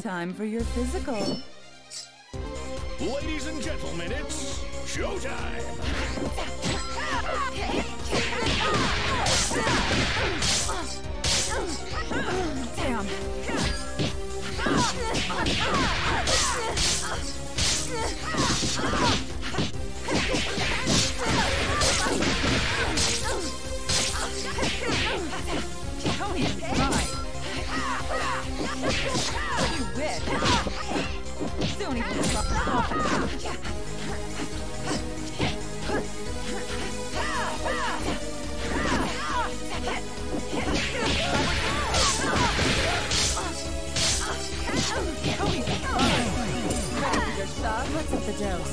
Time for your physical. Ladies and gentlemen, it's showtime! Damn. Tony is right. You wish. Don't even stop? What's up the dose?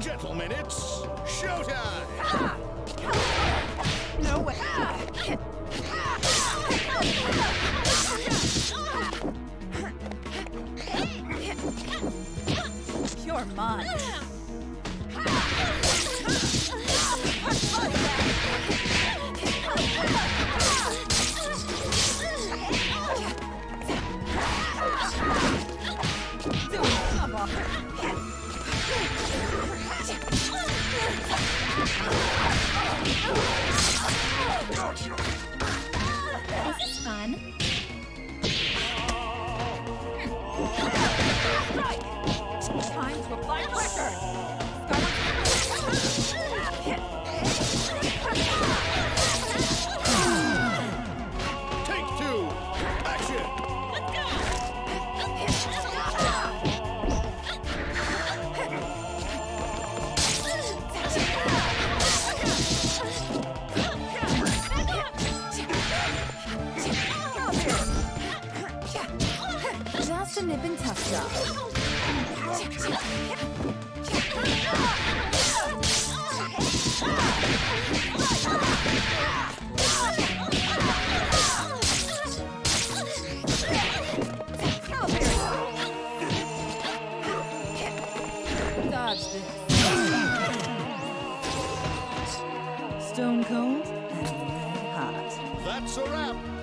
gentlemen, it's showtime! A wrap!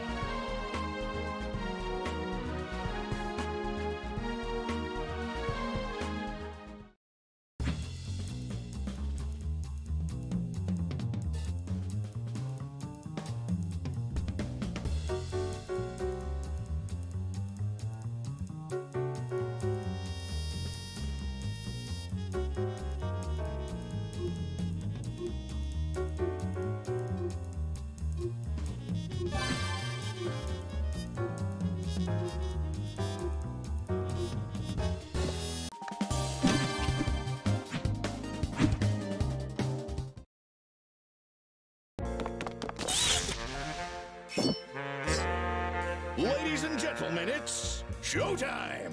And gentlemen, showtime!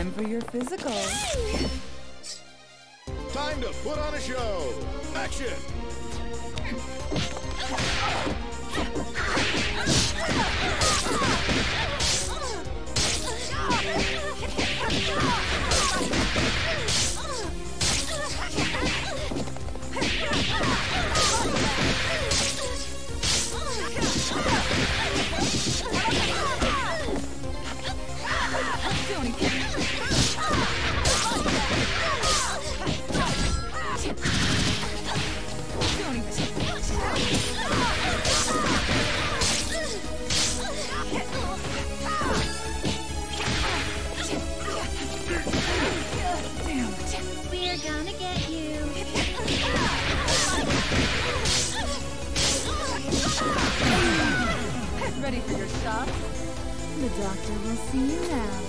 Time for your physical. Time to put on a show! Action! gonna get you. Ready for your shot? The doctor will see you now.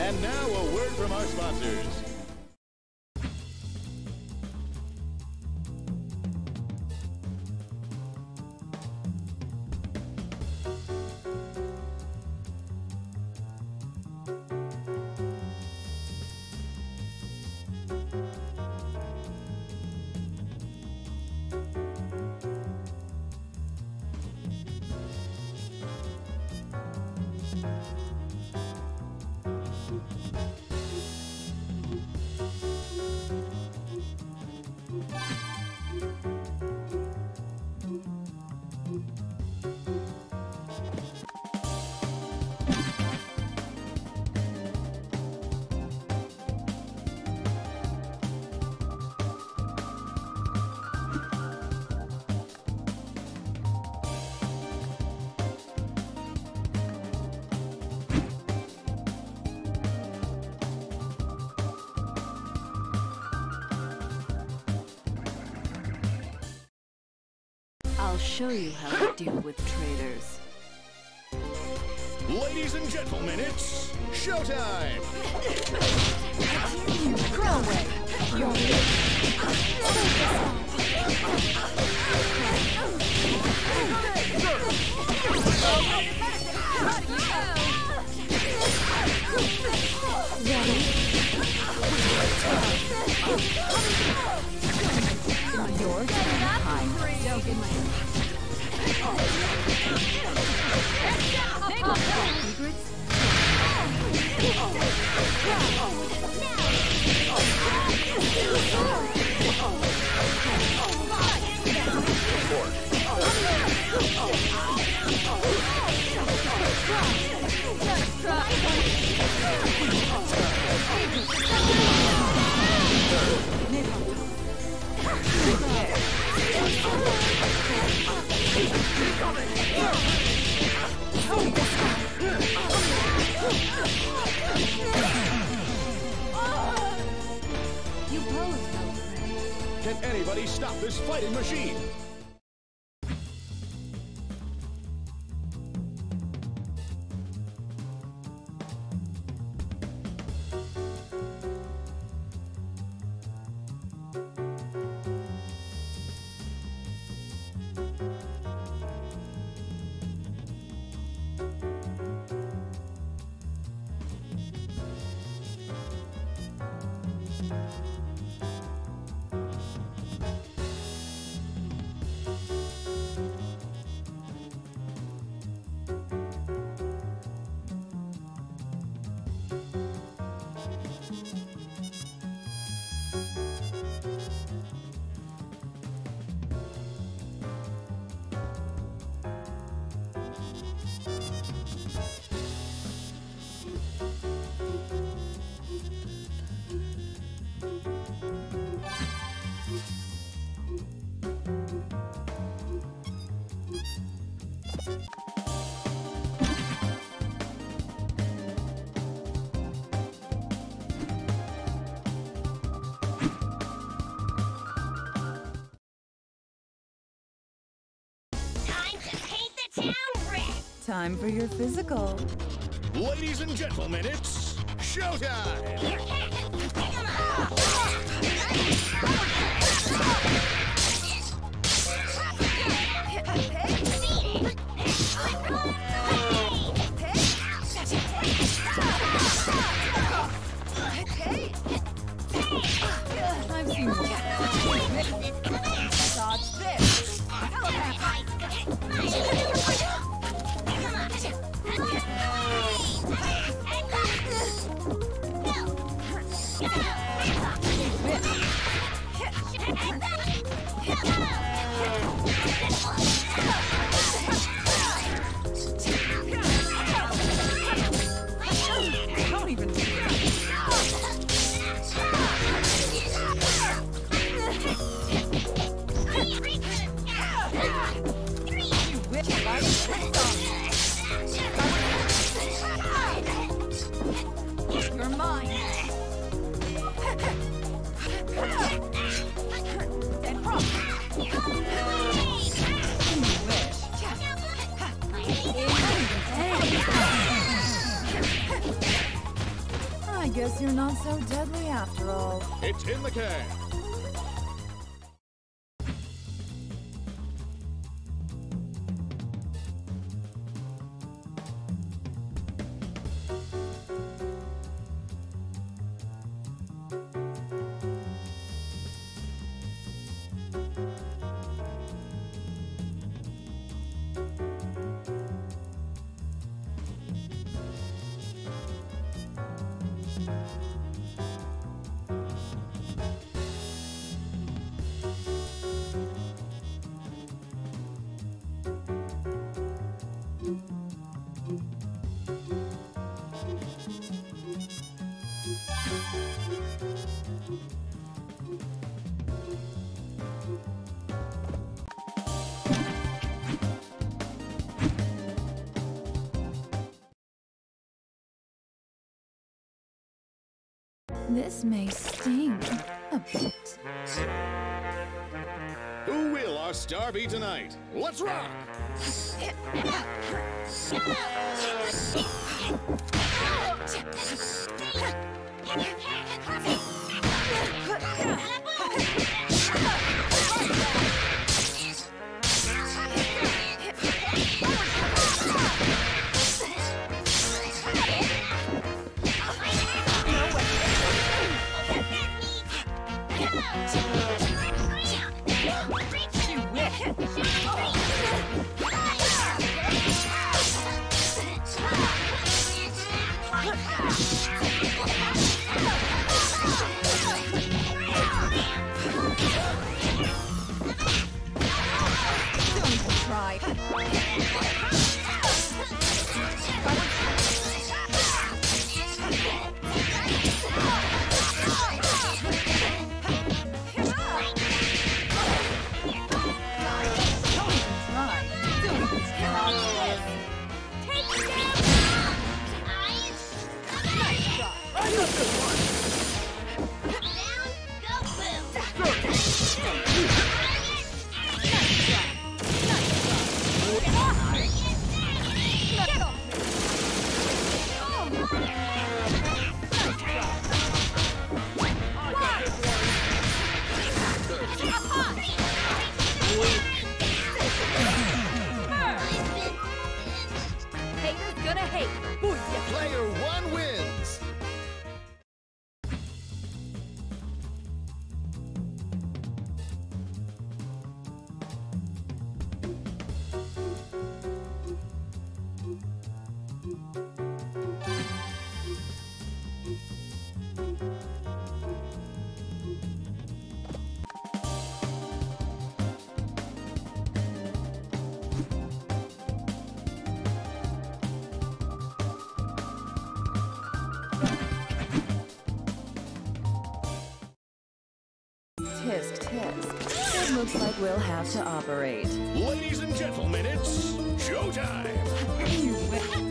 And now a word from our sponsors. I'll show you how to deal with traitors. Ladies and gentlemen, it's showtime! Grow away. Yours. Mine. Don't get my secrets. You pose Can anybody stop this fighting machine? Time for your physical. Ladies and gentlemen, it's showtime! I've seen Dodge this. Don't This may sting a bit. Who will our star be tonight? Let's rock! It looks like we'll have to operate. Ladies and gentlemen, it's showtime!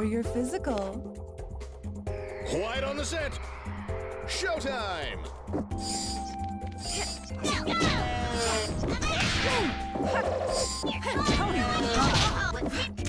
for your physical. Quiet on the set! Showtime! Tony!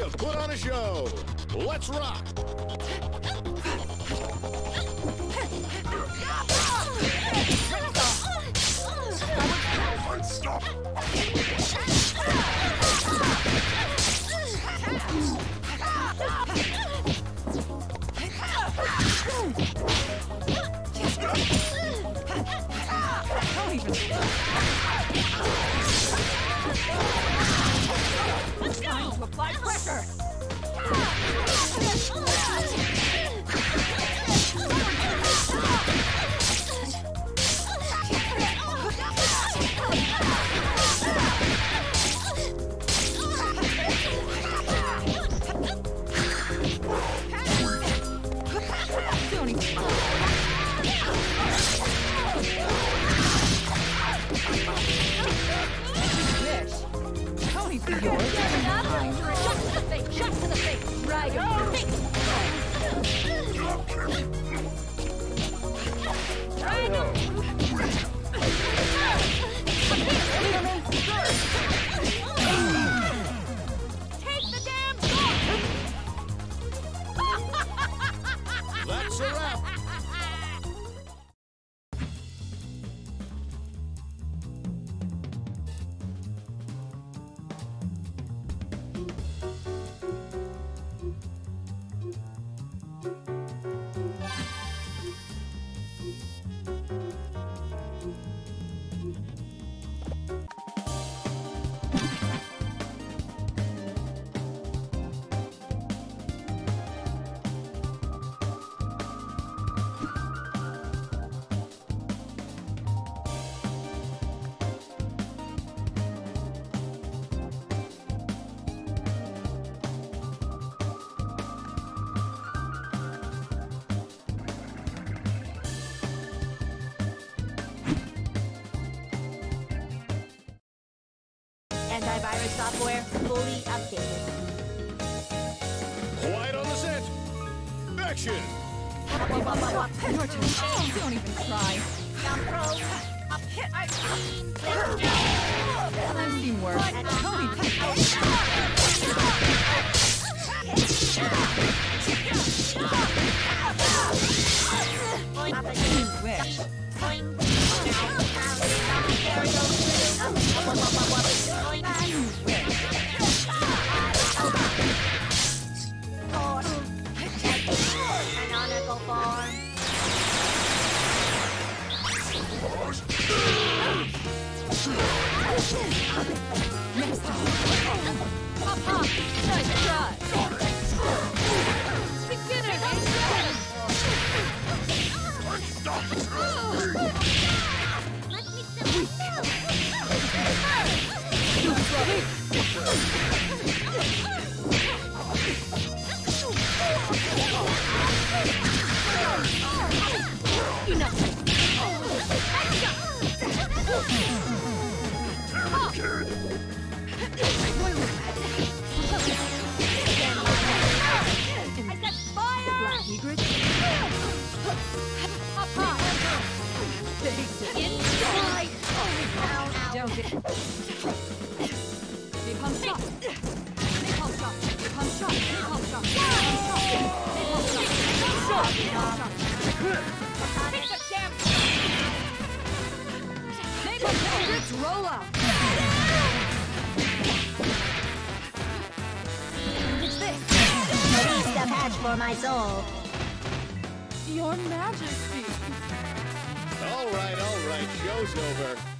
to put on a show. Let's rock. Stop. Don't even... apply pressure! Don't even try. Even wish. Next time. Hop, Egret's roll out. It's this. The patch for my soul. Your Majesty. All right, all right. Show's over.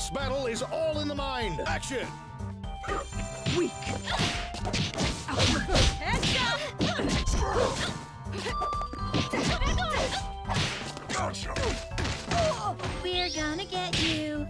This battle is all in the mind. Action. Weak. We're gonna get you.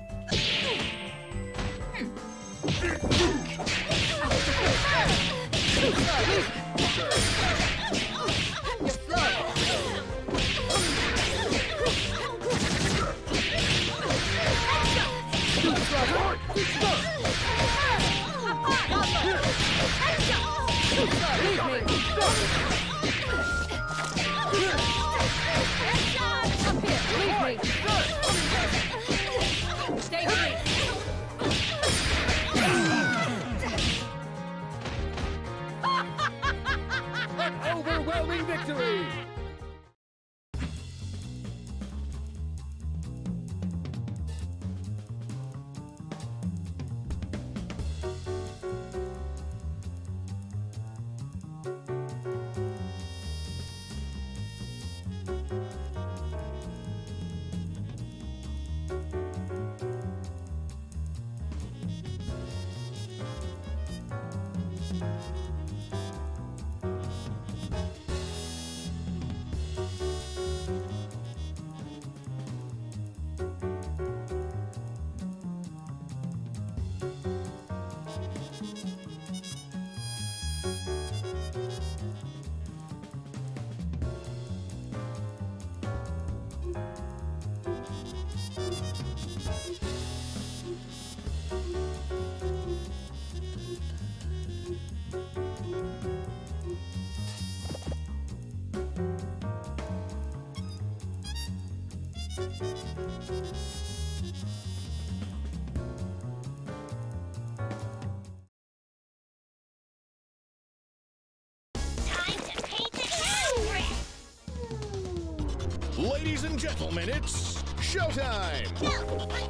Gentlemen, it's showtime!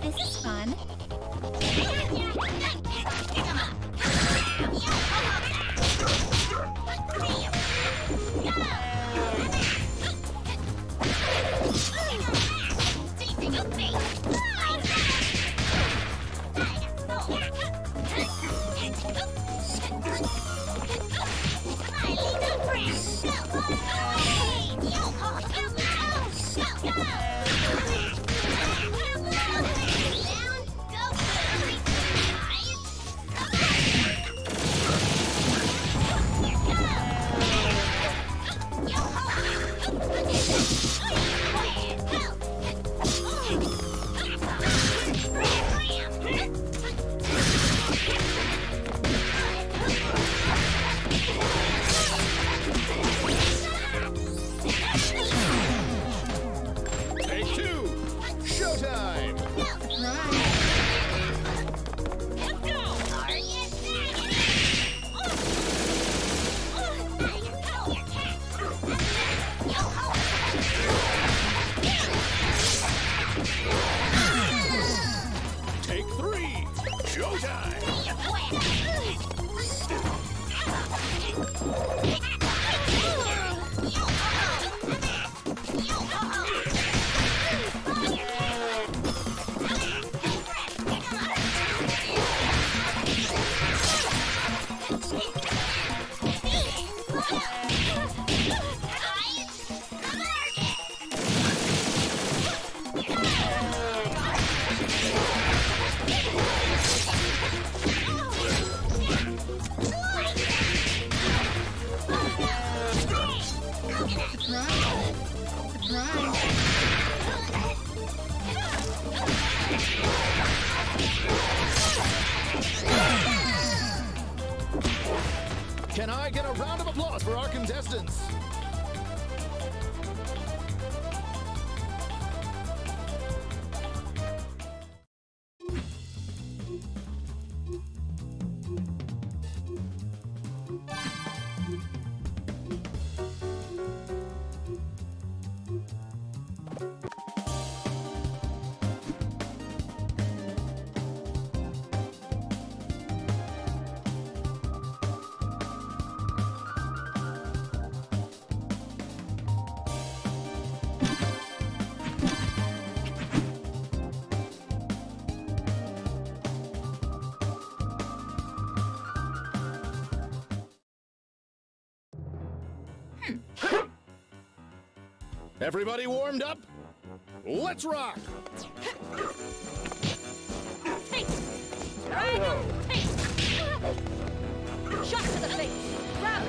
This is fun. For our contestants? Everybody warmed up? Let's rock! Shot to the face. Grab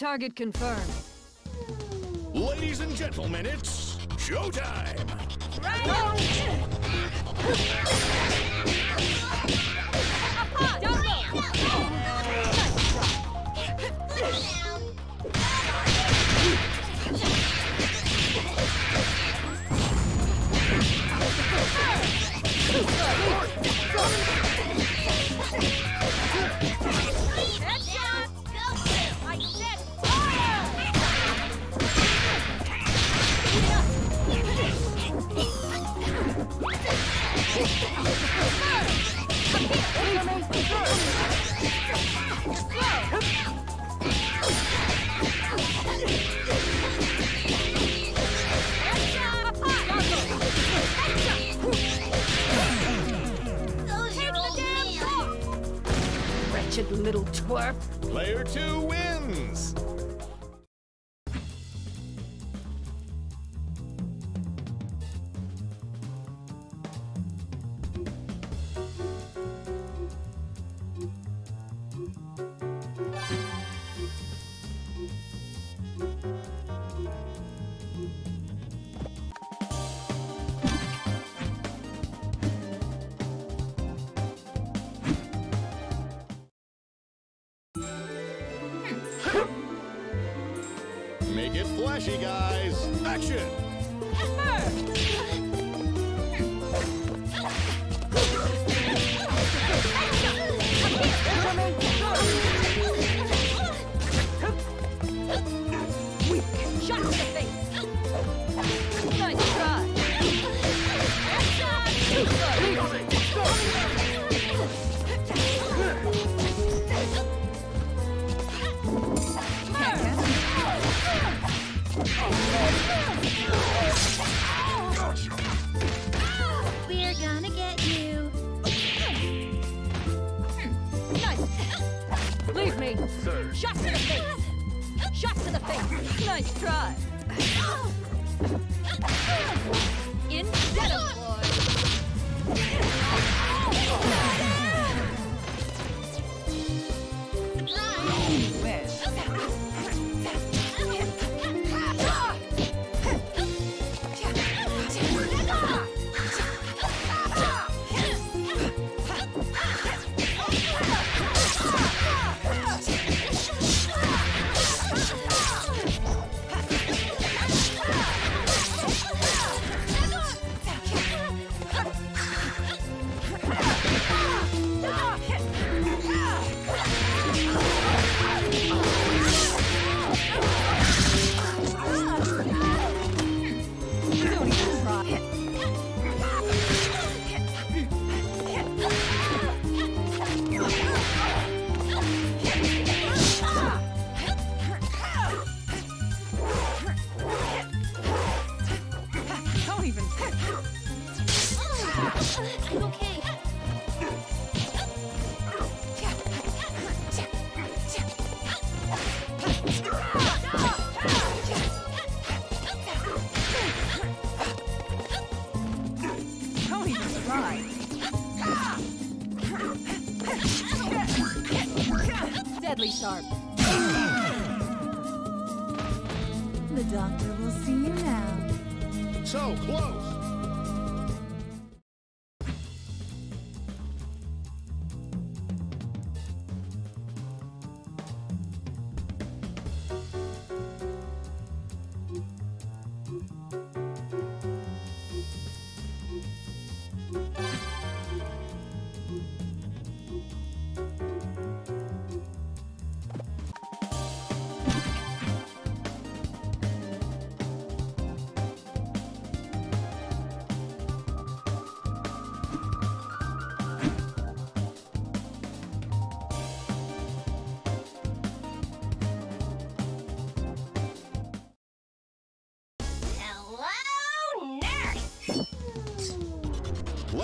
Target confirmed. Ladies and gentlemen, it's showtime! Right. wretched little twerp. Player two wins!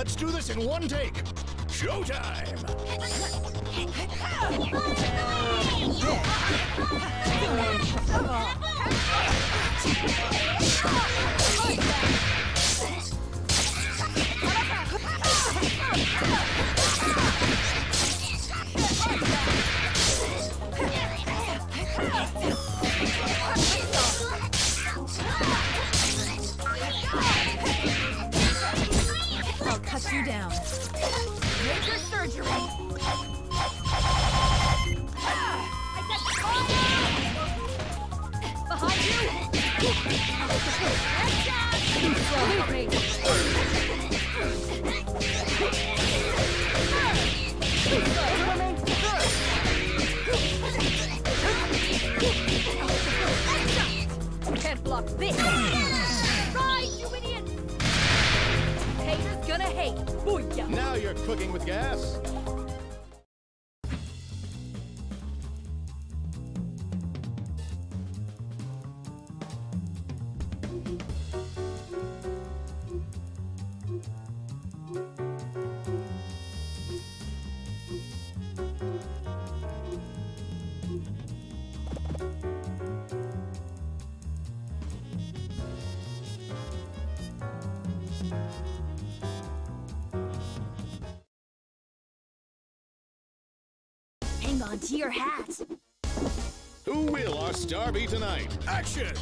Let's do this in one take. Showtime! Oh, can't block this! right, you idiot! Haters gonna hate! Booyah! Now you're cooking with gas! your hat. Who will our star be tonight? Action!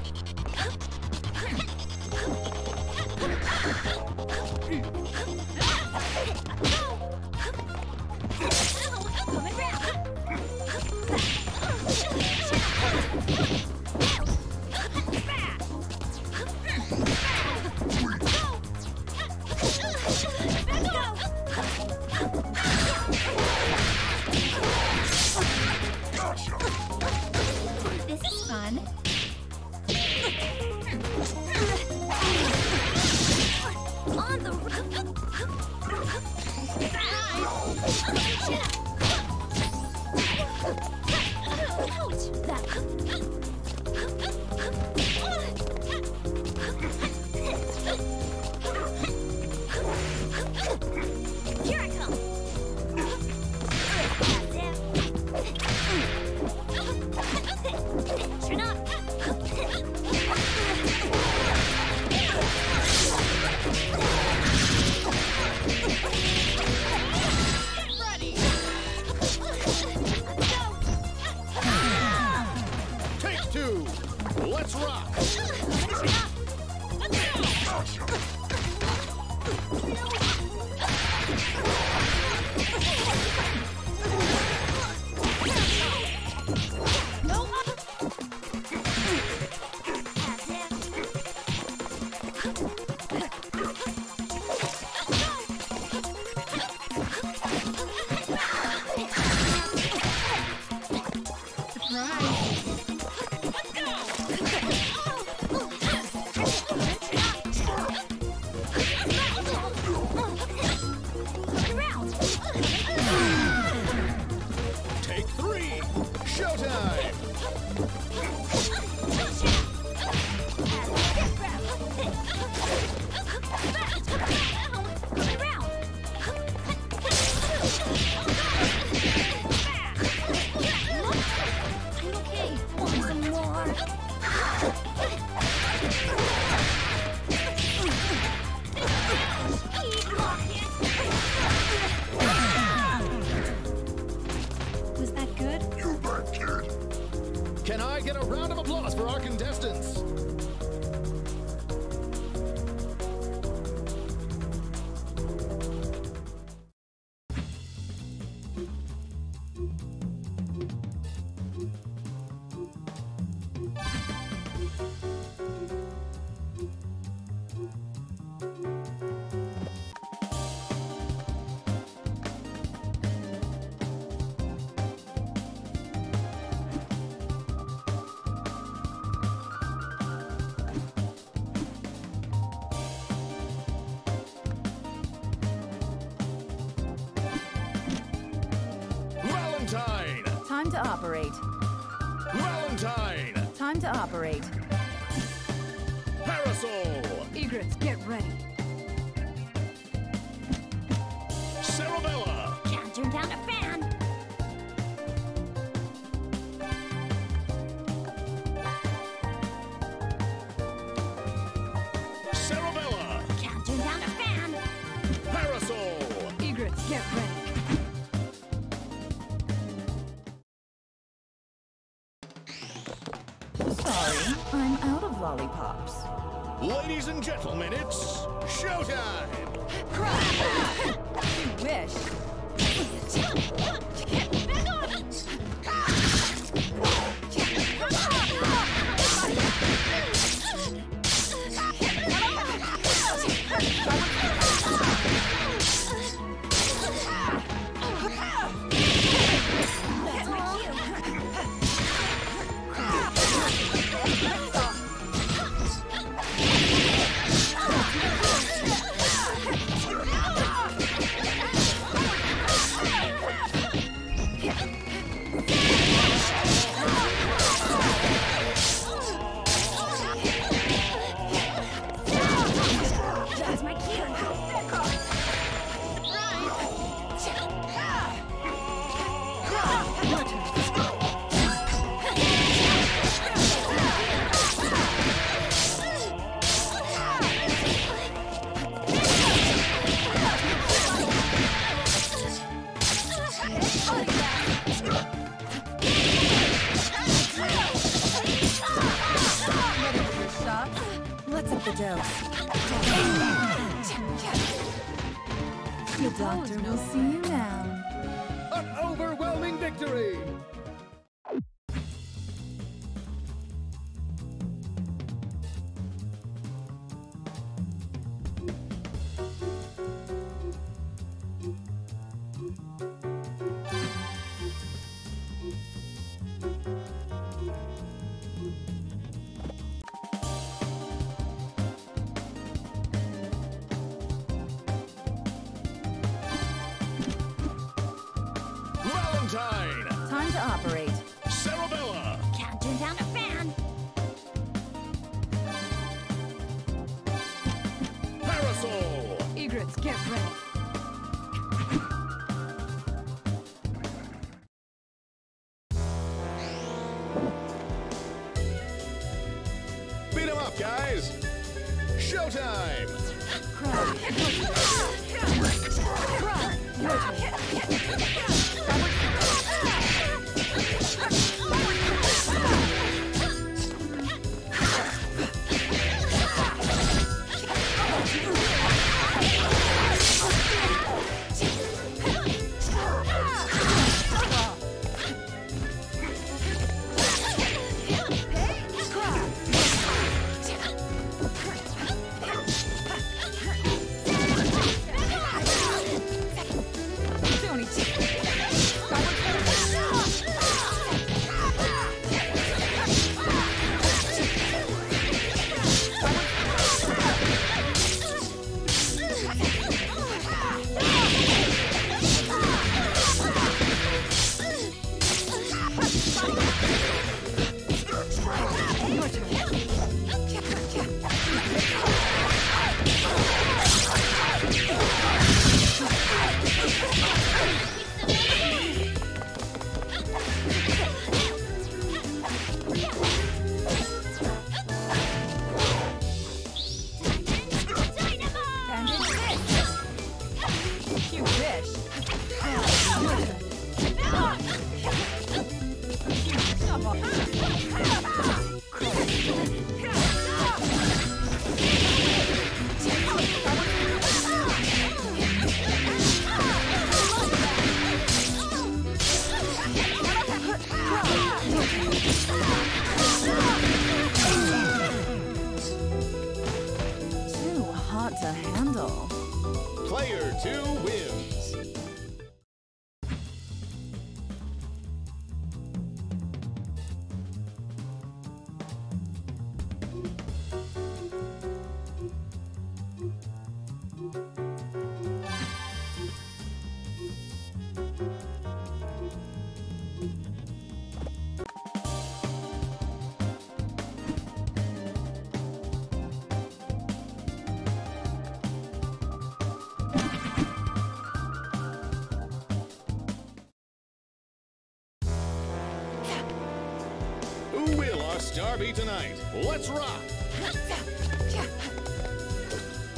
saw Starby tonight. Let's rock!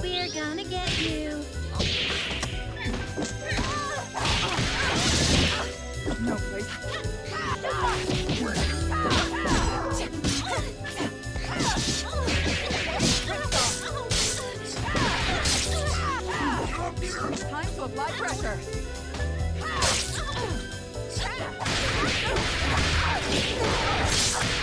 We're gonna get you. No, place. Time to apply pressure. Ah!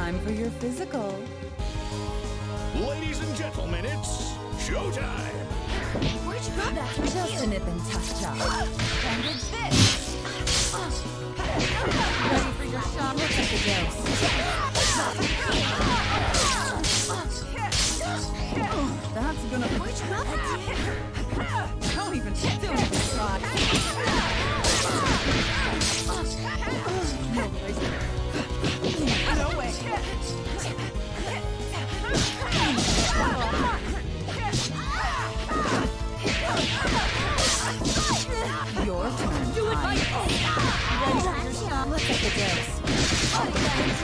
Time for your physical. Ladies and gentlemen, it's showtime. Where'd you grab that? Just a nip and tuck job. Bandage this. Ready for your shot? Look at the dose. That's gonna. Where'd you grab? Don't even. Don't even try. Your turn. Do it by Ready for your shot? Look at the dose.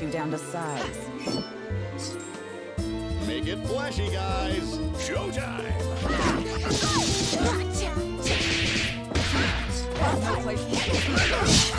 you down to size. Make it flashy, guys! Showtime! Gotcha!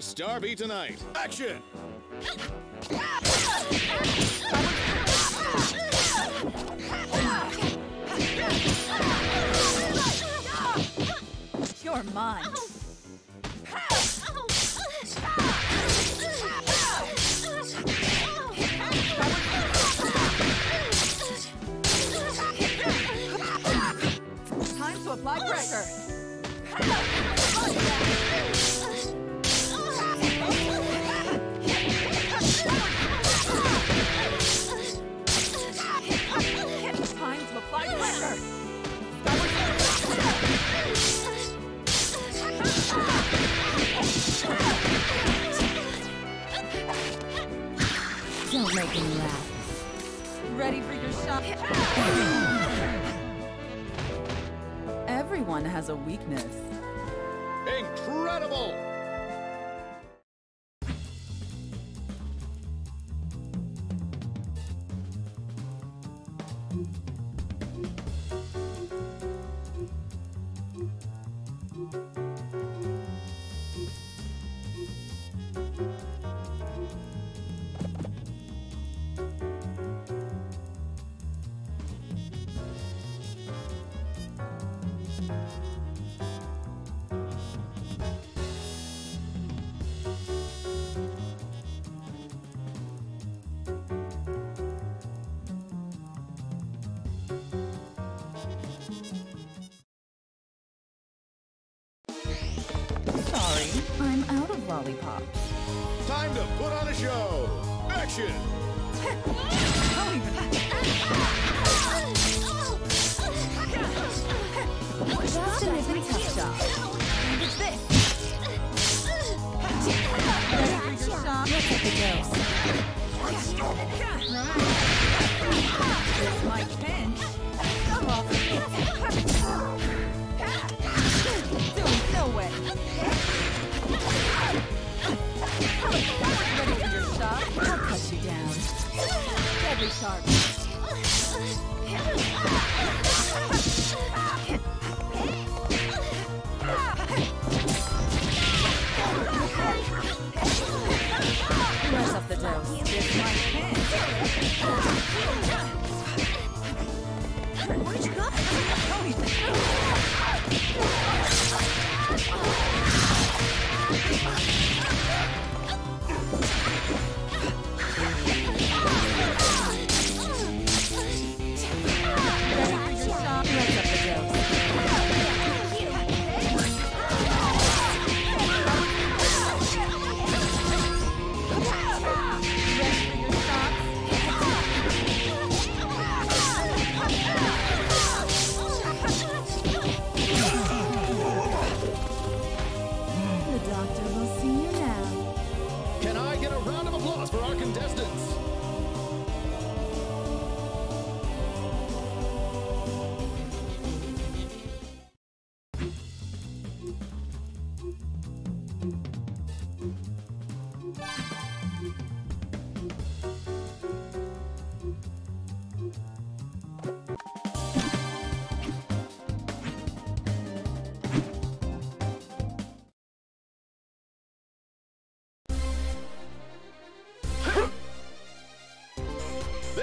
our star be tonight. Action! You're mine.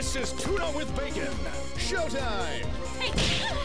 This is tuna with bacon. Showtime! Hey.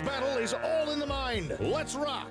This battle is all in the mind. Let's rock.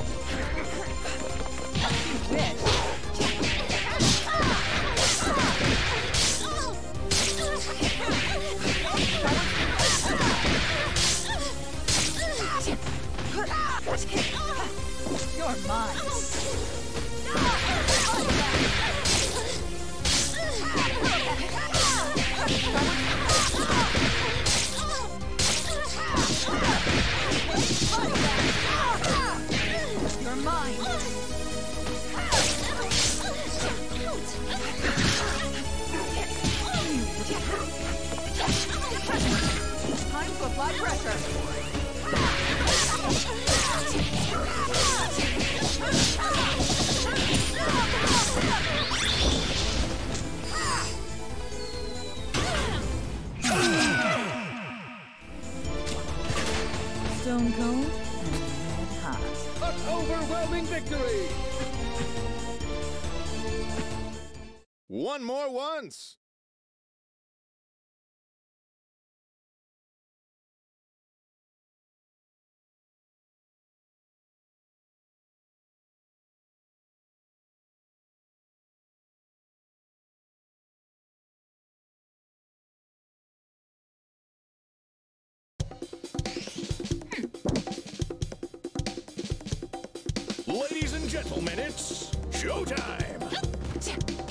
more once. Ladies and gentlemen, it's showtime!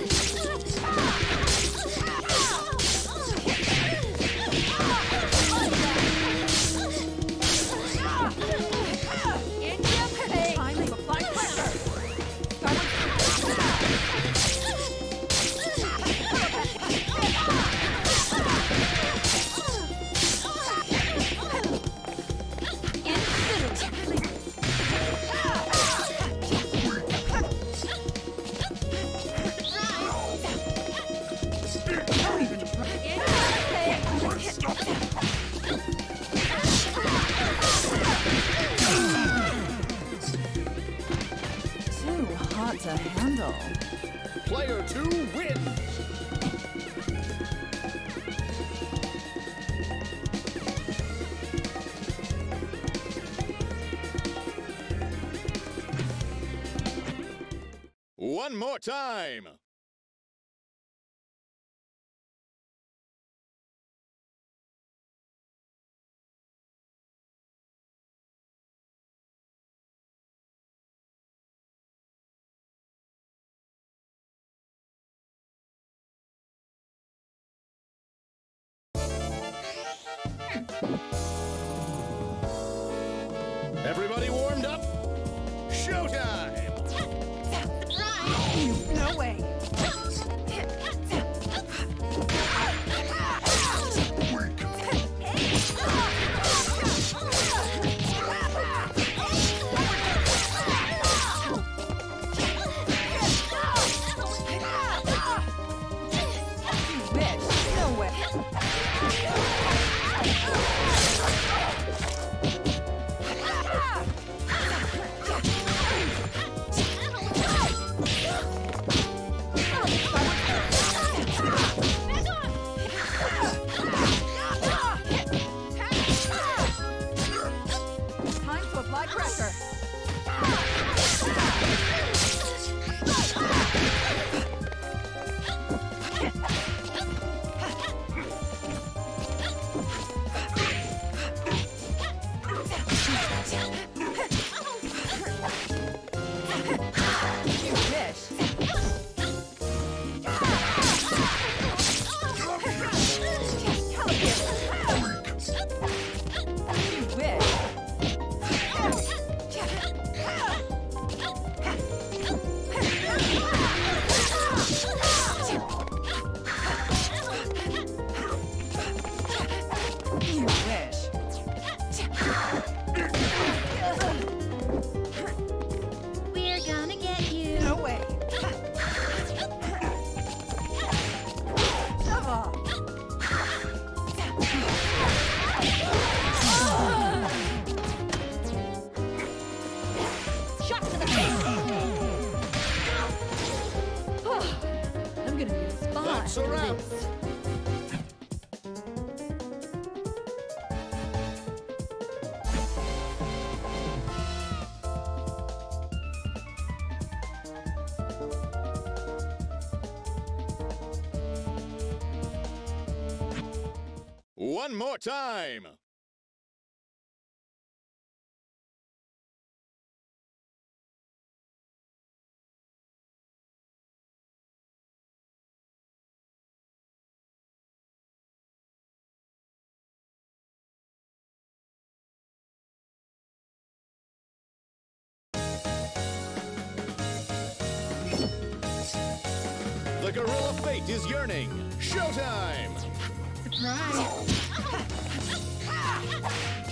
two wins. One more time. time! The gorilla fate is yearning. Showtime! Surprise! あっ!